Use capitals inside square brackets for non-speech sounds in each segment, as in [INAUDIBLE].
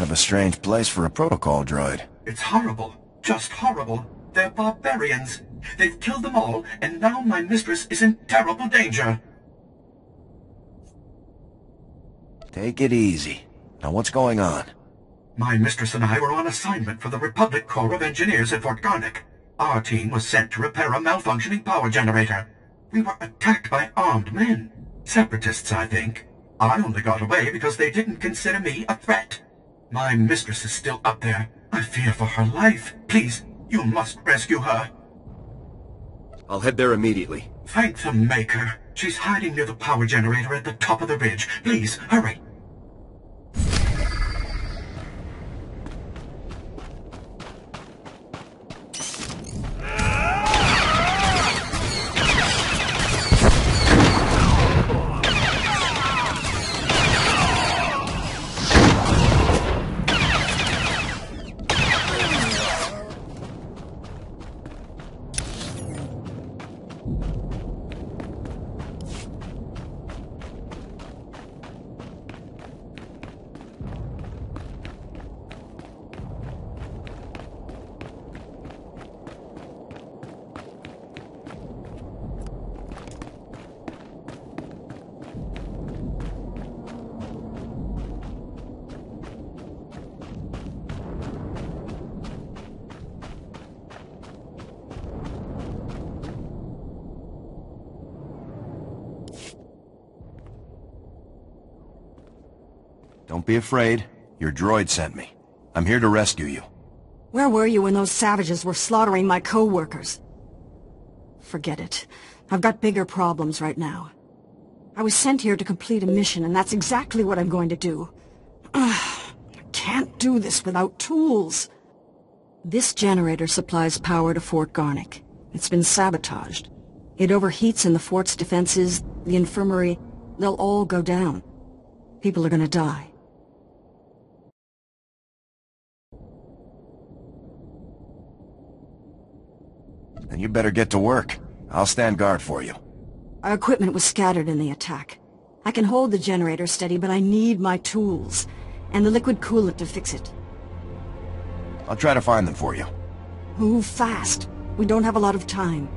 Kind of a strange place for a protocol droid. It's horrible. Just horrible. They're barbarians. They've killed them all, and now my mistress is in terrible danger. Take it easy. Now what's going on? My mistress and I were on assignment for the Republic Corps of Engineers at Fort Garnik. Our team was sent to repair a malfunctioning power generator. We were attacked by armed men. Separatists, I think. I only got away because they didn't consider me a threat. My mistress is still up there. I fear for her life. Please, you must rescue her. I'll head there immediately. Thank the Maker. She's hiding near the power generator at the top of the ridge. Please, hurry. Don't be afraid. Your droid sent me. I'm here to rescue you. Where were you when those savages were slaughtering my co-workers? Forget it. I've got bigger problems right now. I was sent here to complete a mission, and that's exactly what I'm going to do. [SIGHS] I can't do this without tools. This generator supplies power to Fort Garnik. It's been sabotaged. It overheats and the fort's defenses, the infirmary, they'll all go down. People are gonna die. Then you better get to work. I'll stand guard for you. Our equipment was scattered in the attack. I can hold the generator steady, but I need my tools. And the liquid coolant to fix it. I'll try to find them for you. Move fast. We don't have a lot of time.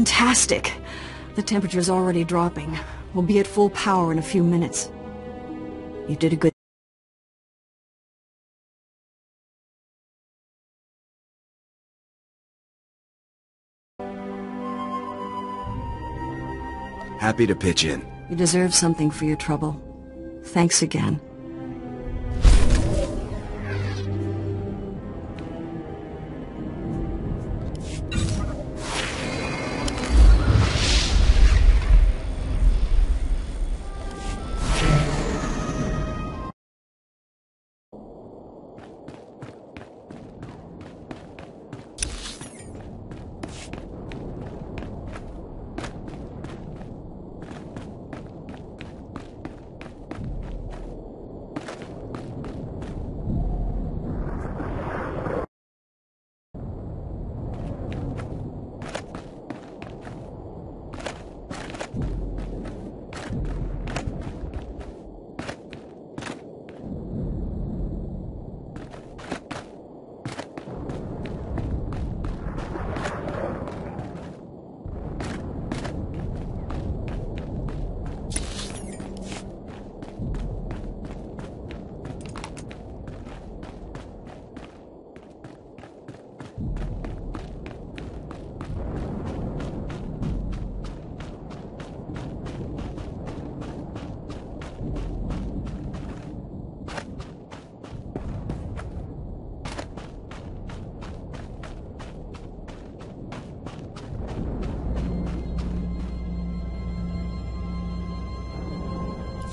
Fantastic. The temperature's already dropping. We'll be at full power in a few minutes. You did a good... Happy to pitch in. You deserve something for your trouble. Thanks again.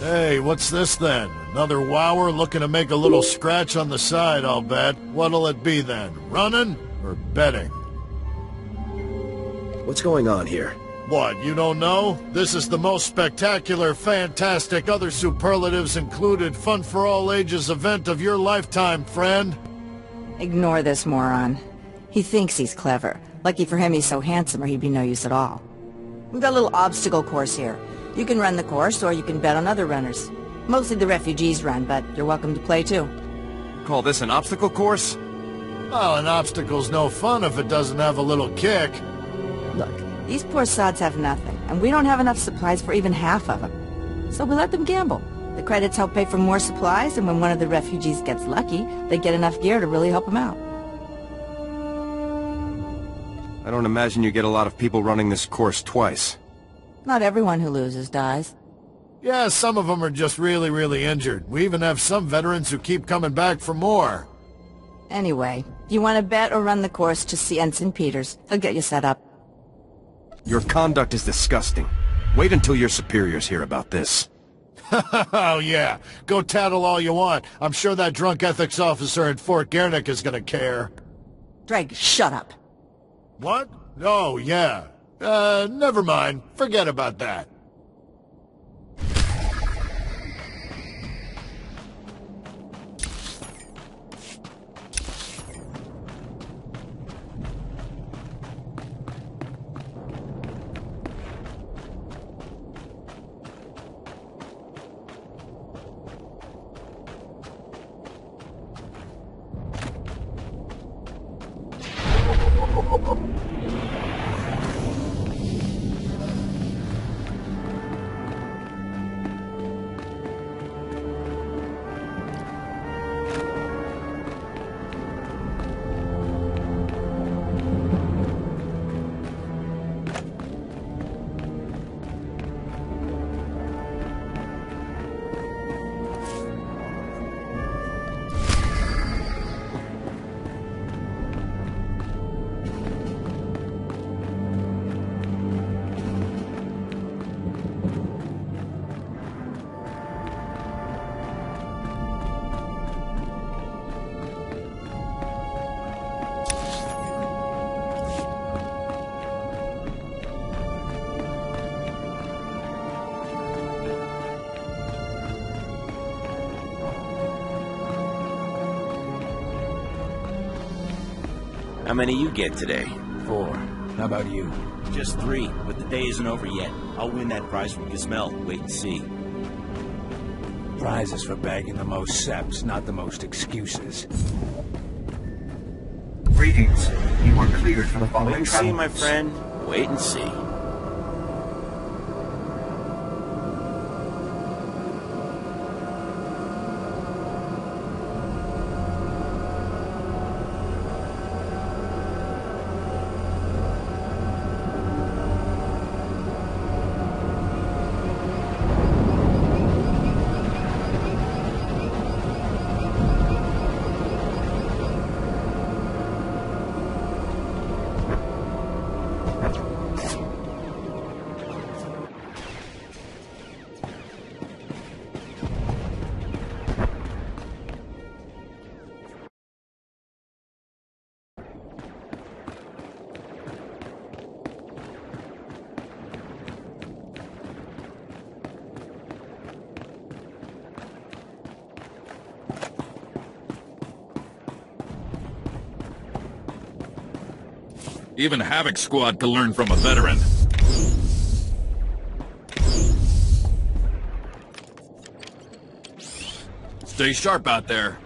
Hey, what's this then? Another wower looking to make a little scratch on the side, I'll bet. What'll it be then? Running or betting? What's going on here? What, you don't know? This is the most spectacular, fantastic, other superlatives included, fun for all ages event of your lifetime, friend. Ignore this moron. He thinks he's clever. Lucky for him he's so handsome or he'd be no use at all. We've got a little obstacle course here. You can run the course or you can bet on other runners. Mostly the refugees run, but you're welcome to play too. Call this an obstacle course? Well, an obstacle's no fun if it doesn't have a little kick. Look, these poor sods have nothing, and we don't have enough supplies for even half of them. So we let them gamble. The credits help pay for more supplies, and when one of the refugees gets lucky, they get enough gear to really help them out. I don't imagine you get a lot of people running this course twice. Not everyone who loses dies. Yeah, some of them are just really, really injured. We even have some veterans who keep coming back for more. Anyway, you want to bet or run the course, to see Ensign Peters. He'll get you set up. Your conduct is disgusting. Wait until your superiors hear about this. [LAUGHS] oh, yeah. Go tattle all you want. I'm sure that drunk ethics officer at Fort Garnik is gonna care. Dreg, shut up. What? Oh, yeah. Uh, never mind. Forget about that. [LAUGHS] How many you get today? Four. How about you? Just three, but the day isn't over yet. I'll win that prize from Gizmel. Wait and see. Prizes for bagging the most seps, not the most excuses. Greetings. You are cleared for the following Wait following and see, my friend. Wait and see. Even Havoc Squad can learn from a veteran. Stay sharp out there.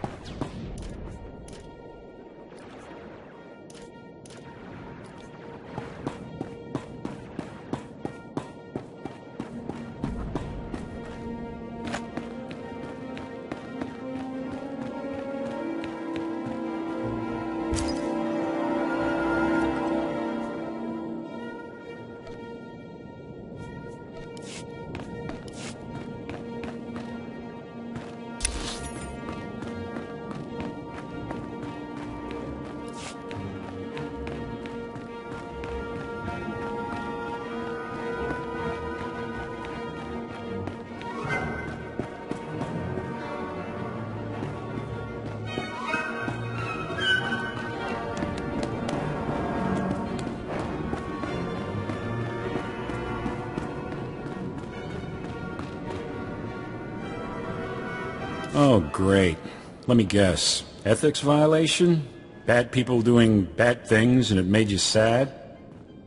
Oh, great. Let me guess. Ethics violation? Bad people doing bad things and it made you sad?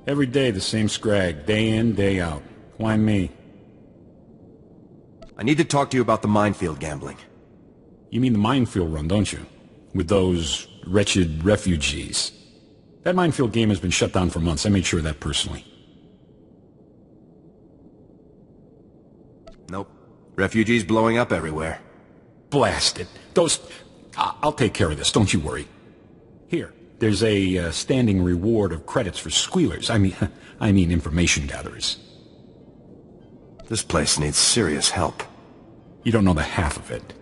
Every day the same scrag, day in, day out. Why me? I need to talk to you about the minefield gambling. You mean the minefield run, don't you? With those wretched refugees. That minefield game has been shut down for months. I made sure of that personally. Nope. Refugees blowing up everywhere. Blast it. Those... I'll take care of this, don't you worry. Here, there's a uh, standing reward of credits for squealers. I mean, [LAUGHS] I mean information gatherers. This place needs serious help. You don't know the half of it.